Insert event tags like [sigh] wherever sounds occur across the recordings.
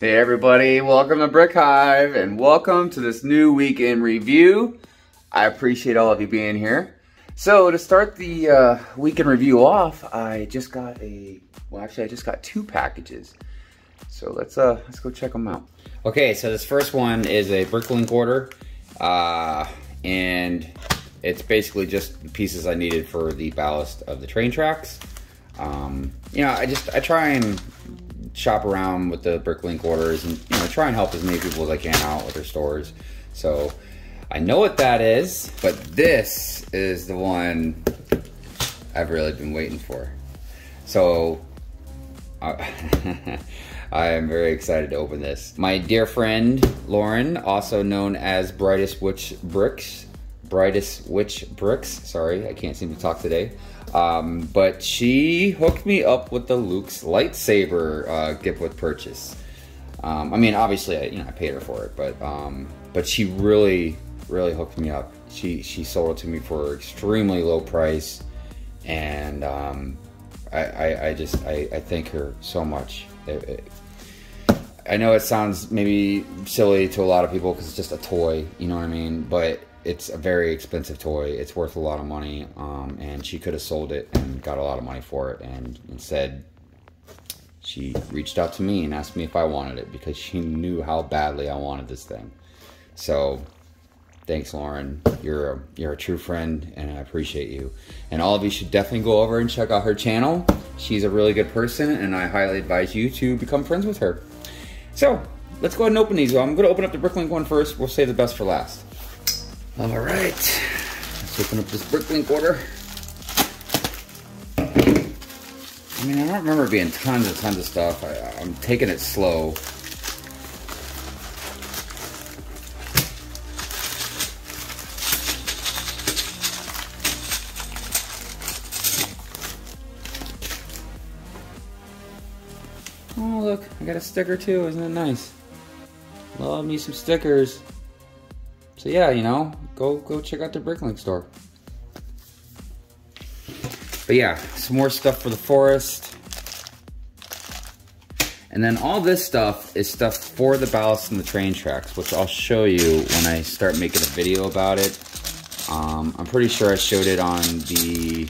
Hey everybody, welcome to Brick Hive and welcome to this new week in review. I appreciate all of you being here. So to start the uh, week in review off, I just got a, well actually I just got two packages. So let's uh let's go check them out. Okay, so this first one is a Bricklink order. Uh, and it's basically just the pieces I needed for the ballast of the train tracks. Um, you know, I just, I try and shop around with the Bricklink orders and you know try and help as many people as I can out with their stores. So I know what that is, but this is the one I've really been waiting for. So uh, [laughs] I am very excited to open this. My dear friend Lauren, also known as Brightest Witch Bricks, Brightest Witch Bricks, sorry, I can't seem to talk today. Um, but she hooked me up with the Luke's lightsaber uh, gift with purchase. Um, I mean, obviously, I, you know, I paid her for it, but um, but she really, really hooked me up. She she sold it to me for extremely low price, and um, I, I, I just I, I thank her so much. It, it, I know it sounds maybe silly to a lot of people because it's just a toy, you know what I mean? But it's a very expensive toy. It's worth a lot of money, um, and she could have sold it and got a lot of money for it. And instead, she reached out to me and asked me if I wanted it because she knew how badly I wanted this thing. So, thanks, Lauren. You're a, you're a true friend, and I appreciate you. And all of you should definitely go over and check out her channel. She's a really good person, and I highly advise you to become friends with her. So, let's go ahead and open these. I'm going to open up the Bricklink one first. We'll save the best for last. All right, let's open up this Bricklink order. I mean, I don't remember being tons and tons of stuff. I, I'm taking it slow. Oh, look, I got a sticker too. Isn't it nice? Love me some stickers. So yeah, you know, go go check out the Bricklink store. But yeah, some more stuff for the forest. And then all this stuff is stuff for the ballast and the train tracks, which I'll show you when I start making a video about it. Um, I'm pretty sure I showed it on the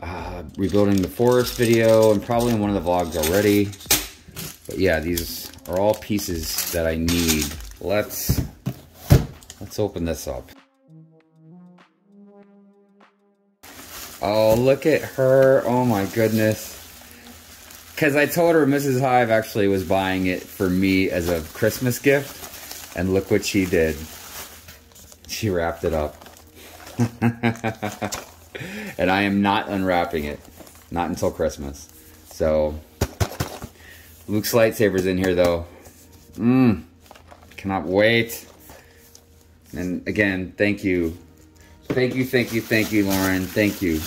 uh, rebuilding the forest video and probably in one of the vlogs already. But yeah, these are all pieces that I need. Let's Let's open this up. Oh, look at her. Oh my goodness. Because I told her Mrs. Hive actually was buying it for me as a Christmas gift. And look what she did. She wrapped it up. [laughs] and I am not unwrapping it. Not until Christmas. So, Luke's lightsaber's in here though. Mmm. Cannot wait. And again, thank you. Thank you, thank you, thank you, Lauren. Thank you.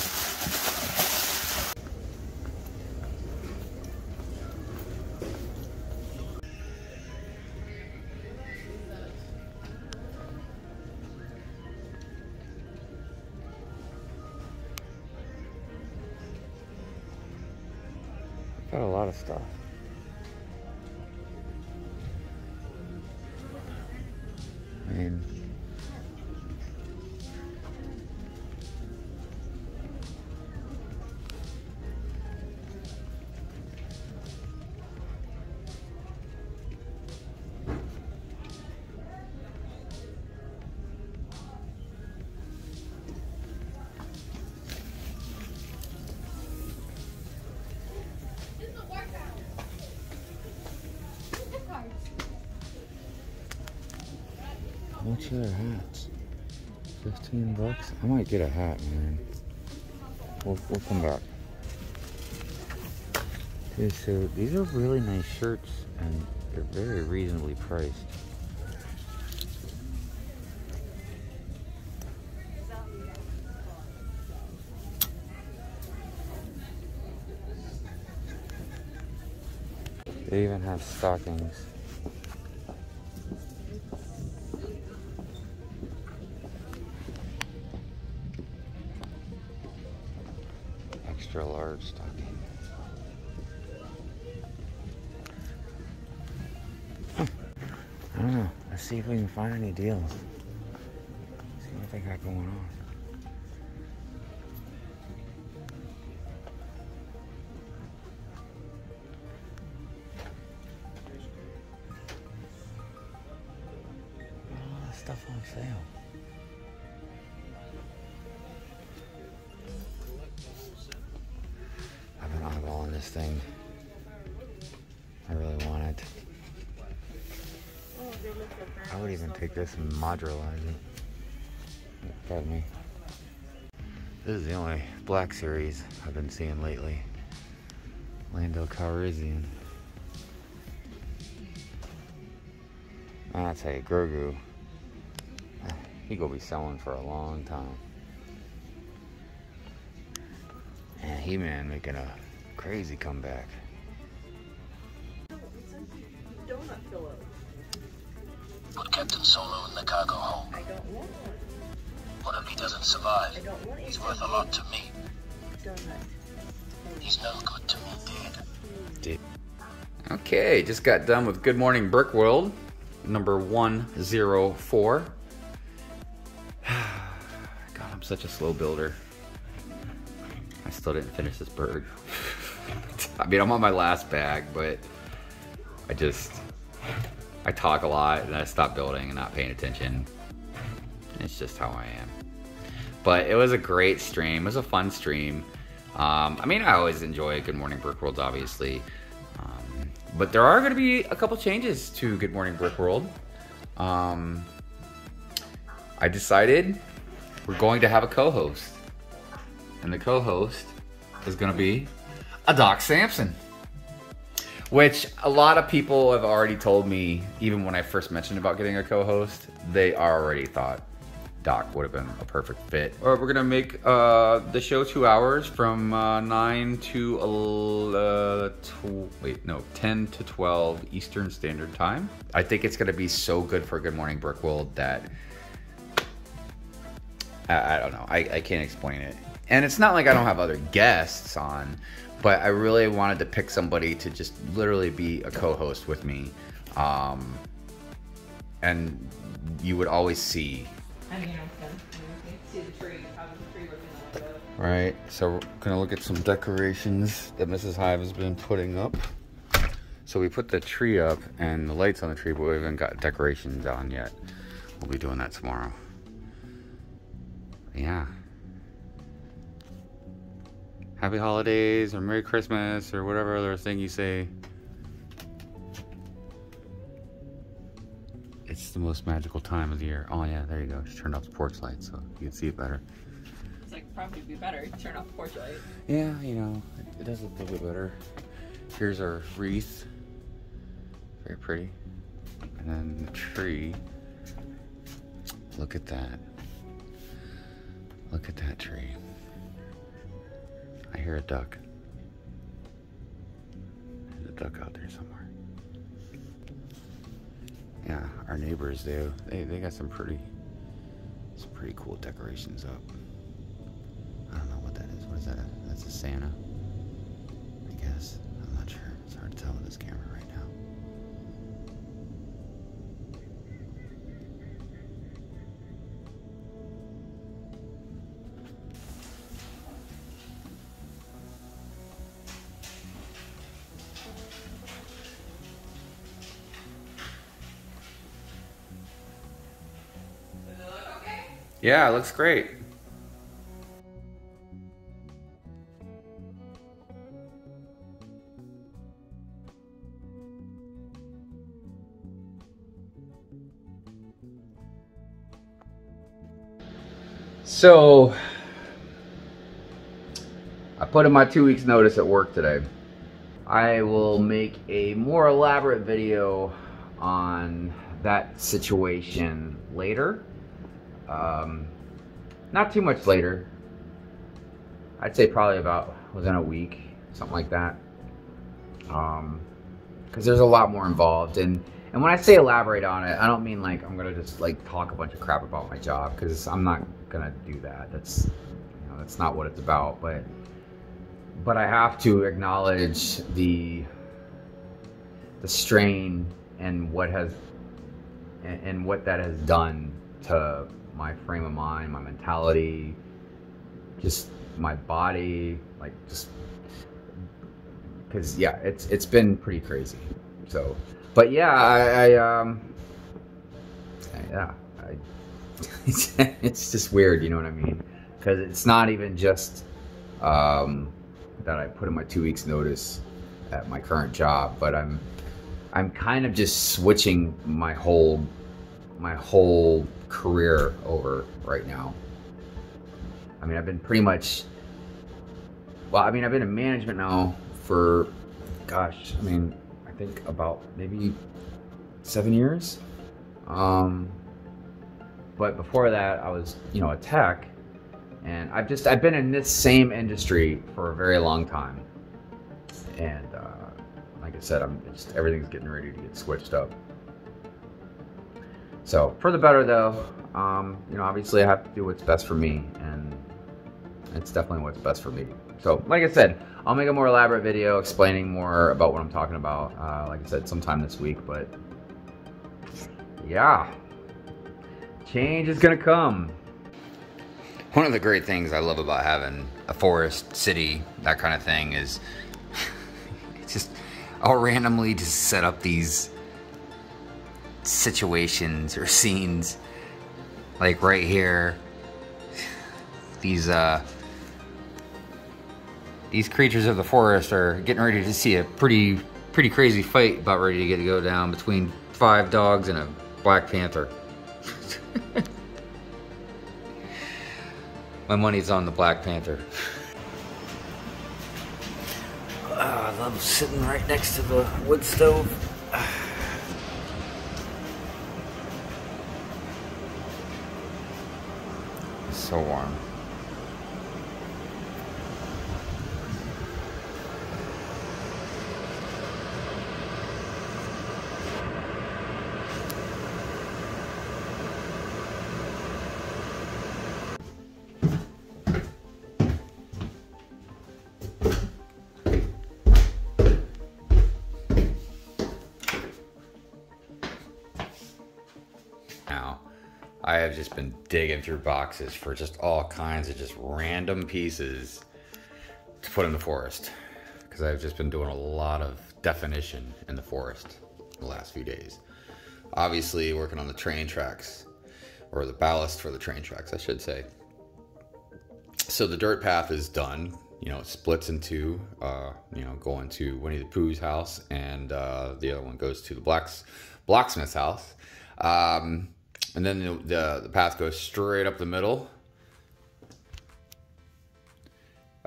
Much are their hats? 15 bucks? I might get a hat, man. We'll, we'll come back. Okay, so these are really nice shirts and they're very reasonably priced. They even have stockings. extra large stocking. I don't know. Let's see if we can find any deals. See what they got going on. I would even take this and modularize it. Pardon me. This is the only black series I've been seeing lately. Lando Calrissian. I'll tell you, Grogu, he gonna be selling for a long time. And He-Man making a crazy comeback. Put Captain Solo in the cargo hold. I don't want one. What if he doesn't survive? I don't want He's worth a lot to me. donut. He's no good to me, Dad. Okay, just got done with Good Morning Brick World, number 104. [sighs] God, I'm such a slow builder. I still didn't finish this bird. [laughs] I mean, I'm on my last bag, but I just, I talk a lot and I stop building and not paying attention. It's just how I am. But it was a great stream. It was a fun stream. Um, I mean, I always enjoy Good Morning Brick World, obviously. Um, but there are going to be a couple changes to Good Morning Brick World. Um, I decided we're going to have a co-host, and the co-host is going to be a Doc Sampson. Which a lot of people have already told me, even when I first mentioned about getting a co-host, they already thought Doc would have been a perfect fit. Or we're gonna make uh, the show two hours from uh, nine to uh, tw- wait no ten to twelve Eastern Standard Time. I think it's gonna be so good for Good Morning Brickworld that I, I don't know. I, I can't explain it. And it's not like I don't have other guests on, but I really wanted to pick somebody to just literally be a co-host with me. Um, and you would always see I mean, see the tree. The tree look in the window? Right, so we're gonna look at some decorations that Mrs. Hive has been putting up. So we put the tree up and the lights on the tree, but we haven't got decorations on yet. We'll be doing that tomorrow. Yeah. Happy holidays or Merry Christmas or whatever other thing you say. It's the most magical time of the year. Oh yeah, there you go. Just turned off the porch light so you can see it better. It's like probably be better to turn off the porch light. Yeah, you know, it, it does look a little bit better. Here's our wreath. Very pretty. And then the tree. Look at that. Look at that tree. I hear a duck. There's a duck out there somewhere. Yeah, our neighbors they they, they got some pretty some pretty cool decorations up. I don't know what that is. What is that? That's a Santa. I guess. I'm not sure. It's hard to tell with this camera right now. Yeah, it looks great. So, I put in my two weeks notice at work today. I will make a more elaborate video on that situation later. Um, not too much later. I'd say probably about within a week, something like that. Um, because there's a lot more involved, and and when I say elaborate on it, I don't mean like I'm gonna just like talk a bunch of crap about my job, because I'm not gonna do that. That's you know that's not what it's about. But but I have to acknowledge the the strain and what has and, and what that has done to my frame of mind, my mentality, just my body, like just because yeah, it's it's been pretty crazy. So, but yeah, I, I um, yeah, I, [laughs] it's just weird, you know what I mean? Because it's not even just um, that I put in my two weeks notice at my current job, but I'm I'm kind of just switching my whole my whole career over right now. I mean, I've been pretty much well, I mean, I've been in management now for gosh, I mean, I think about maybe 7 years. Um but before that, I was, you know, a tech and I've just I've been in this same industry for a very long time. And uh like I said, I'm just everything's getting ready to get switched up. So for the better though, um, you know, obviously I have to do what's best for me, and it's definitely what's best for me. So like I said, I'll make a more elaborate video explaining more about what I'm talking about. Uh, like I said, sometime this week, but yeah, change is gonna come. One of the great things I love about having a forest, city, that kind of thing is [laughs] it's just I'll randomly just set up these situations or scenes. Like right here these uh these creatures of the forest are getting ready to see a pretty pretty crazy fight about ready to get to go down between five dogs and a black panther. [laughs] My money's on the black panther. Ah, I love sitting right next to the wood stove. So warm. I have just been digging through boxes for just all kinds of just random pieces to put in the forest. Because I've just been doing a lot of definition in the forest the last few days. Obviously, working on the train tracks, or the ballast for the train tracks, I should say. So the dirt path is done. You know, it splits into, uh, you know, going to Winnie the Pooh's house, and uh, the other one goes to the blacks, blacksmith's house. Um, and then the, the, the path goes straight up the middle.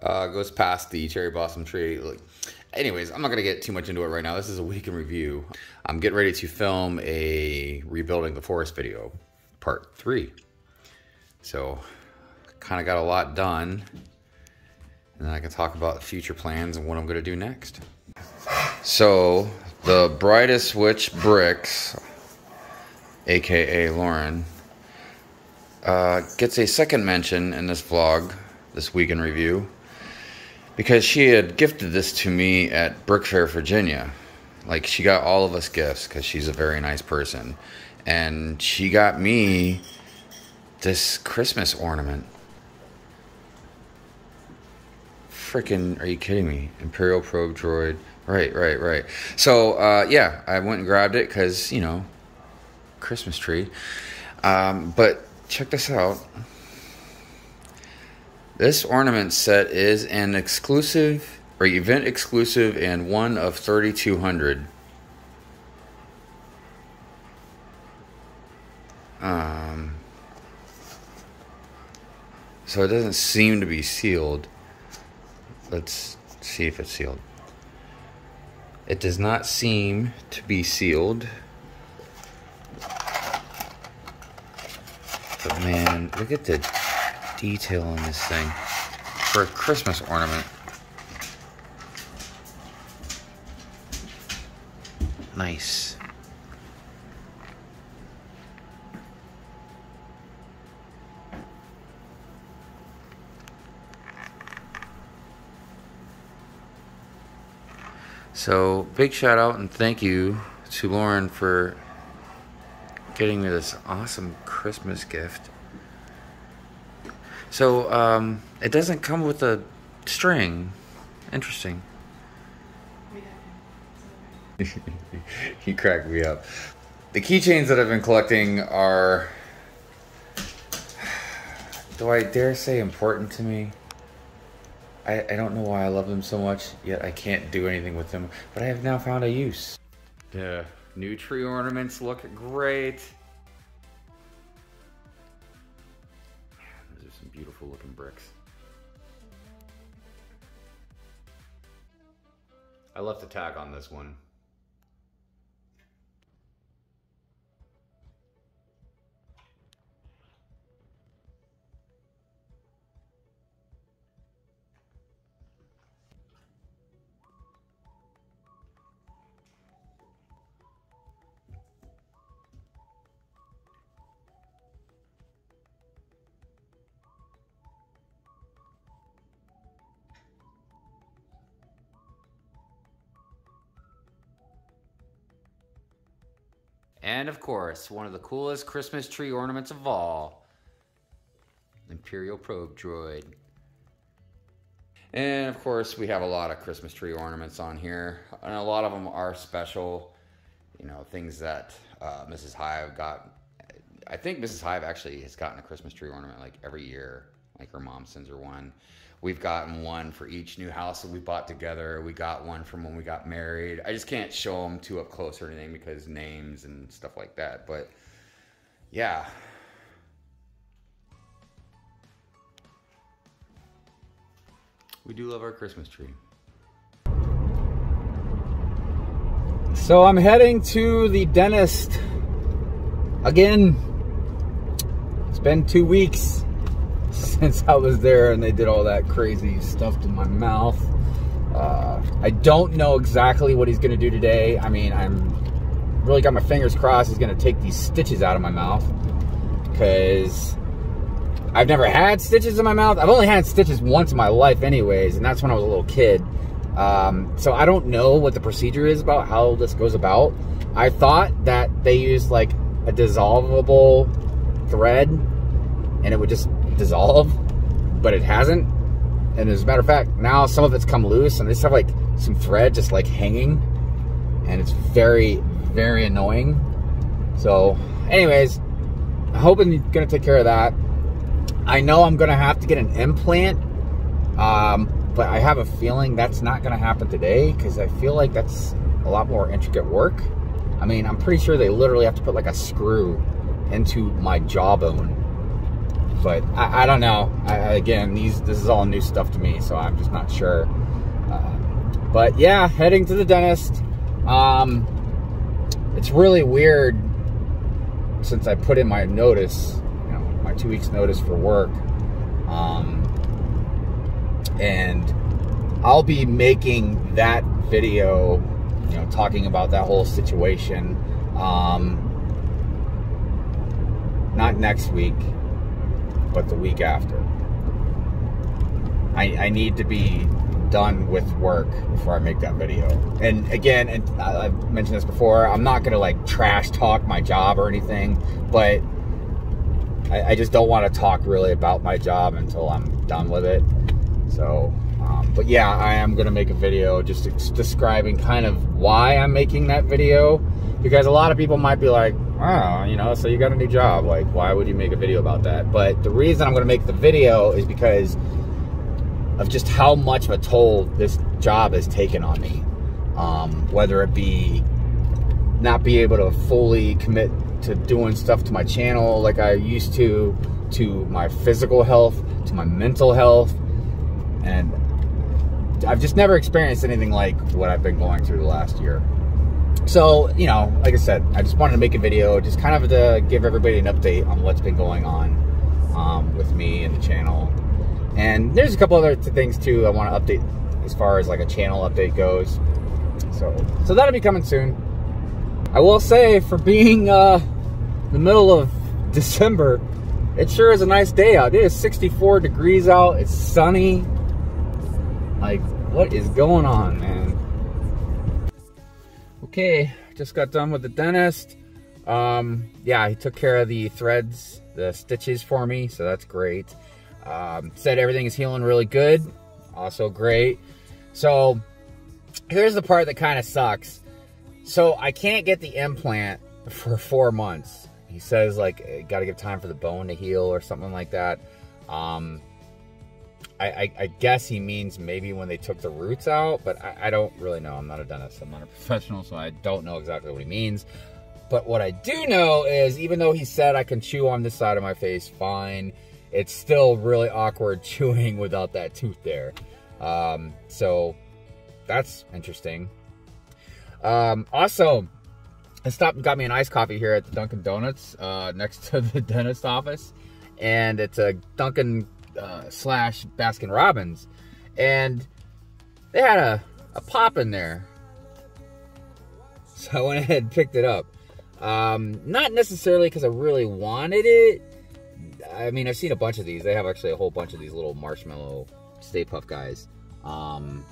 Uh, goes past the cherry blossom tree. Like, anyways, I'm not gonna get too much into it right now. This is a week in review. I'm getting ready to film a rebuilding the forest video, part three. So, kind of got a lot done, and then I can talk about future plans and what I'm gonna do next. So, the brightest witch bricks aka Lauren, uh, gets a second mention in this vlog, this week in review, because she had gifted this to me at BrickFair, Virginia. Like, she got all of us gifts because she's a very nice person. And she got me this Christmas ornament. Freaking, are you kidding me? Imperial Probe Droid. Right, right, right. So, uh, yeah, I went and grabbed it because, you know, Christmas tree. Um, but check this out. This ornament set is an exclusive or event exclusive and one of 3,200. Um, so it doesn't seem to be sealed. Let's see if it's sealed. It does not seem to be sealed. But man, look at the detail on this thing. For a Christmas ornament. Nice. So, big shout out and thank you to Lauren for getting me this awesome Christmas gift. So, um, it doesn't come with a string. Interesting. [laughs] he cracked me up. The keychains that I've been collecting are, do I dare say, important to me? I, I don't know why I love them so much, yet I can't do anything with them, but I have now found a use. The new tree ornaments look great. Beautiful looking bricks. I left a tag on this one. And of course, one of the coolest Christmas tree ornaments of all, Imperial Probe Droid. And of course, we have a lot of Christmas tree ornaments on here, and a lot of them are special. You know, things that uh, Mrs. Hive got. I think Mrs. Hive actually has gotten a Christmas tree ornament like every year. Like her mom sends her one. We've gotten one for each new house that we bought together. We got one from when we got married. I just can't show them too up close or anything because names and stuff like that. But yeah. We do love our Christmas tree. So I'm heading to the dentist again. It's been two weeks [laughs] since I was there and they did all that crazy stuff to my mouth. Uh, I don't know exactly what he's going to do today. I mean, I'm really got my fingers crossed he's going to take these stitches out of my mouth because I've never had stitches in my mouth. I've only had stitches once in my life anyways, and that's when I was a little kid. Um, so I don't know what the procedure is about how this goes about. I thought that they used like a dissolvable thread and it would just dissolve, but it hasn't. And as a matter of fact, now some of it's come loose and they just have like some thread just like hanging. And it's very, very annoying. So, anyways, I'm hoping gonna take care of that. I know I'm gonna have to get an implant. Um, but I have a feeling that's not gonna happen today because I feel like that's a lot more intricate work. I mean, I'm pretty sure they literally have to put like a screw into my jawbone but I, I don't know. I, again, these this is all new stuff to me, so I'm just not sure. Uh, but yeah, heading to the dentist. Um, it's really weird since I put in my notice, you know, my two weeks notice for work. Um, and I'll be making that video, you know, talking about that whole situation. Um, not next week, but the week after. I, I need to be done with work before I make that video. And again, and I've mentioned this before, I'm not gonna like trash talk my job or anything, but I, I just don't want to talk really about my job until I'm done with it. So, um, but yeah, I am gonna make a video just describing kind of why I'm making that video because a lot of people might be like, oh, you know, so you got a new job. Like, why would you make a video about that? But the reason I'm going to make the video is because of just how much of a toll this job has taken on me. Um, whether it be not be able to fully commit to doing stuff to my channel like I used to, to my physical health, to my mental health, and I've just never experienced anything like what I've been going through the last year so, you know, like I said, I just wanted to make a video just kind of to give everybody an update on what's been going on um, with me and the channel. And there's a couple other things too I want to update as far as like a channel update goes. So, so that'll be coming soon. I will say for being uh, the middle of [laughs] December, it sure is a nice day out. It is 64 degrees out. It's sunny. Like, what is going on, man? Okay, just got done with the dentist. Um, yeah, he took care of the threads, the stitches for me, so that's great. Um, said everything is healing really good, also great. So here's the part that kind of sucks. So I can't get the implant for four months. He says like got to give time for the bone to heal or something like that. Um, I, I, I, guess he means maybe when they took the roots out, but I, I, don't really know. I'm not a dentist. I'm not a [laughs] professional, so I don't know exactly what he means. But what I do know is even though he said I can chew on this side of my face fine, it's still really awkward [laughs] chewing without that tooth there. Um, so that's interesting. Um, also, I stopped and got me an iced coffee here at the Dunkin' Donuts uh, next [laughs] to the dentist office. And it's a Dunkin' uh, slash Baskin Robbins, and they had a, a pop in there. So I went [laughs] ahead and picked it up. Um, not necessarily because I really wanted it. I mean, I've seen a bunch of these. They have actually a whole bunch of these little marshmallow Stay Puft guys um,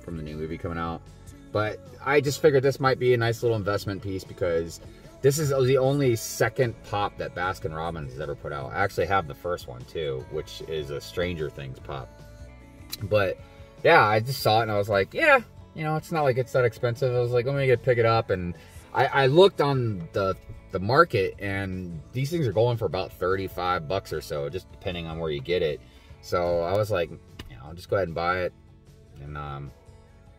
from the new movie coming out. But I just figured this might be a nice little investment piece because this is the only second pop that Baskin Robbins has ever put out. I actually have the first one too, which is a Stranger Things pop. But yeah, I just saw it and I was like, yeah, you know, it's not like it's that expensive. I was like, let me get pick it up. And I, I looked on the the market and these things are going for about 35 bucks or so, just depending on where you get it. So I was like, you know, just go ahead and buy it. And um,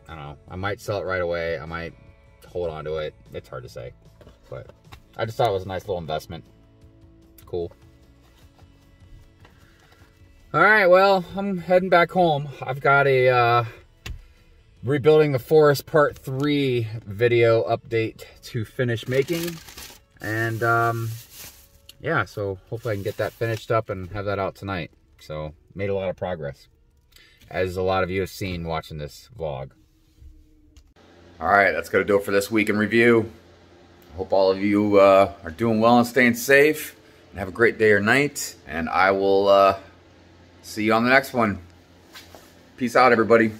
I don't know, I might sell it right away. I might hold on to it. It's hard to say. But I just thought it was a nice little investment. Cool. All right, well, I'm heading back home. I've got a uh, rebuilding the forest part three video update to finish making. And um, yeah, so hopefully I can get that finished up and have that out tonight. So made a lot of progress, as a lot of you have seen watching this vlog. All right, that's going to do it for this week in review. Hope all of you uh, are doing well and staying safe. And have a great day or night. And I will uh, see you on the next one. Peace out, everybody.